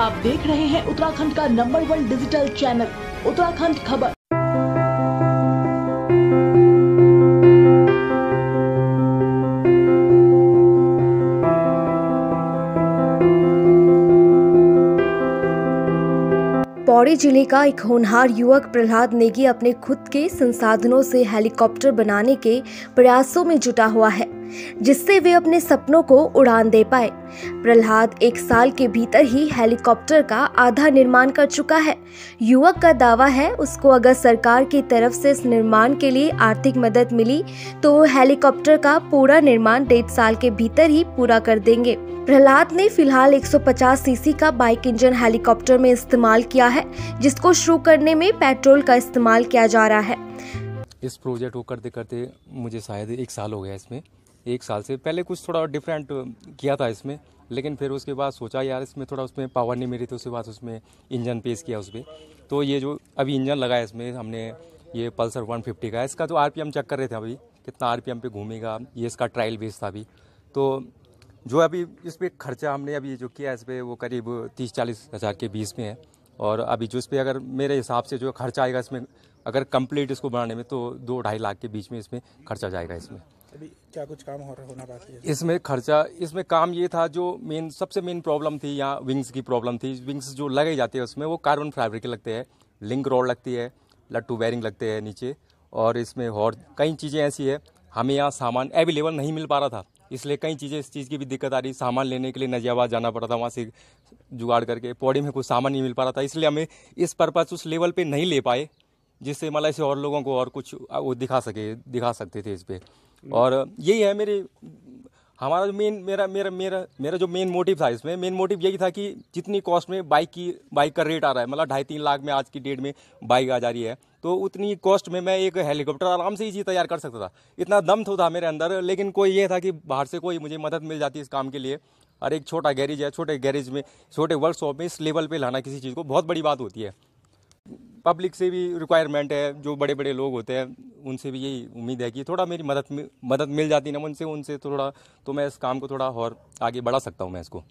आप देख रहे हैं उत्तराखंड का number one digital channel Uttarakhand Khabar. Pauri ज़िले का एक होनहार युवक प्रहलाद नेगी अपने खुद के संसाधनों से हेलीकॉप्टर बनाने के प्रयासों में जुटा हुआ है। जिससे वे अपने सपनों को उड़ान दे पाए। प्रहलाद एक साल के भीतर ही हेलीकॉप्टर का आधा निर्माण कर चुका है। युवक का दावा है, उसको अगर सरकार की तरफ़ से इस निर्माण के लिए आर्थिक मदद मिली तो हेलीकॉप्टर का पूरा निर्माण डेढ़ साल के भीतर ही पूरा कर देंगे। प्रहलाद ने फ़िलहाल 150 सीसी का बाइक इंजन हेलीकॉप्टर में इस्तेमाल किया है, जिसको शुरू करने में पेट्रोल का इस्तेमाल किया जा रहा है। इस प्रोजेक्ट को करते करते मुझे शायद एक साल हो गया इसमें। एक साल से। पहले कुछ थोड़ा डिफरेंट किया था इसमें, लेकिन फिर उसके बाद सोचा, यार, इसमें थोड़ा उसमें पावर नहीं मिली तो उसके बाद उसमें इंजन पेश किया उस पर तो ये जो अभी इंजन लगा है इसमें, हमने ये पल्सर 150 का इसका तो आरपीएम चेक कर रहे थे अभी, कितना आरपीएम पे घूमेगा, ये इसका ट्रायल बेस था अभी। तो जो अभी इस पर खर्चा हमने अभी जो किया इस पर वो करीब तीस चालीस हज़ार के बीच में है। और अभी जो इस पर अगर मेरे हिसाब से जो खर्चा आएगा इसमें, अगर कंप्लीट इसको बनाने में तो दो ढाई लाख के बीच में इसमें खर्चा जाएगा इसमें। अभी क्या कुछ काम हो रहा होना बाकी है? इसमें खर्चा, इसमें काम ये था जो मेन सबसे मेन प्रॉब्लम थी यहाँ विंग्स की प्रॉब्लम थी। विंग्स जो लगे जाते हैं उसमें वो कार्बन फैब्रिक लगते हैं। लिंक रोड लगती है, लट्टू बैरिंग लगते हैं नीचे। और इसमें और कई चीज़ें ऐसी है, हमें यहाँ सामान अवेलेबल नहीं मिल पा रहा था। इसलिए कई चीज़ें इस चीज़ की भी दिक्कत आ रही। सामान लेने के लिए नजियाबाद जाना पड़ा था, वहाँ से जुगाड़ करके पौड़ी में कुछ सामान नहीं मिल पा रहा था। इसलिए हमें इस पर्पज़ उस लेवल पे नहीं ले पाए, जिससे मतलब ऐसे और लोगों को और कुछ वो दिखा सके, दिखा सकते थे इस पर और यही है मेरी, हमारा जो मेन मेरा मेरा मेरा मेरा जो मेन मोटिव था इसमें मेन मोटिव यही था कि जितनी कॉस्ट में बाइक की बाइक का रेट आ रहा है मतलब ढाई तीन लाख में आज की डेट में बाइक आ जा रही है तो उतनी कॉस्ट में मैं एक हेलीकॉप्टर आराम से ही चीज़ तैयार कर सकता था। इतना दम तो था मेरे अंदर, लेकिन कोई ये था कि बाहर से कोई मुझे मदद मिल जाती इस काम के लिए। और एक छोटा गैरेज है, छोटे गैरेज में, छोटे वर्कशॉप में इस लेवल पे लाना किसी चीज़ को बहुत बड़ी बात होती है। पब्लिक से भी रिक्वायरमेंट है, जो बड़े बड़े लोग होते हैं, उनसे भी यही उम्मीद है कि थोड़ा मेरी मदद मदद मिल जाती ना, उनसे उनसे थोड़ा तो मैं इस काम को थोड़ा और आगे बढ़ा सकता हूँ मैं इसको।